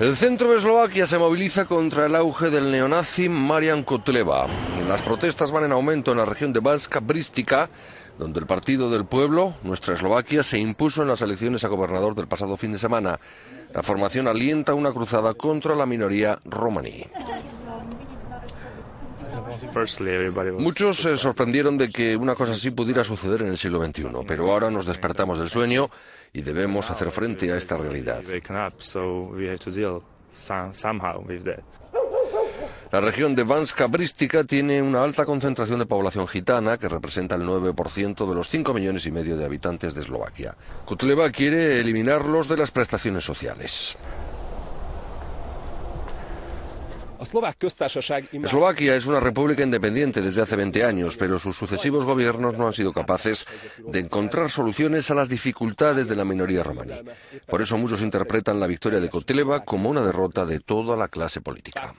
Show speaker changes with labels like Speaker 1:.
Speaker 1: El centro de Eslovaquia se moviliza contra el auge del neonazi Marian Kotleva. Las protestas van en aumento en la región de Banska Brística, donde el Partido del Pueblo, Nuestra Eslovaquia, se impuso en las elecciones a gobernador del pasado fin de semana. La formación alienta una cruzada contra la minoría romaní. Muchos se sorprendieron de que una cosa así pudiera suceder en el siglo XXI, pero ahora nos despertamos del sueño y debemos hacer frente a esta realidad. La región de Banska Brística tiene una alta concentración de población gitana que representa el 9% de los 5 millones y medio de habitantes de Eslovaquia. Kutleva quiere eliminarlos de las prestaciones sociales. Eslovaquia es una república independiente desde hace 20 años, pero sus sucesivos gobiernos no han sido capaces de encontrar soluciones a las dificultades de la minoría romaní. Por eso muchos interpretan la victoria de Koteleva como una derrota de toda la clase política.